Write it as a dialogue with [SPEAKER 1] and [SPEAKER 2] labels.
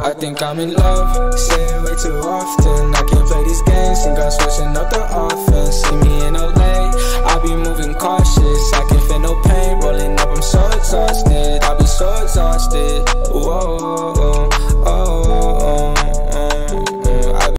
[SPEAKER 1] I think I'm in love, say way too often. I can't play these games, think I'm switching up the offense. See me in LA, I be moving cautious. I can feel no pain rolling up, I'm so exhausted. I be so exhausted.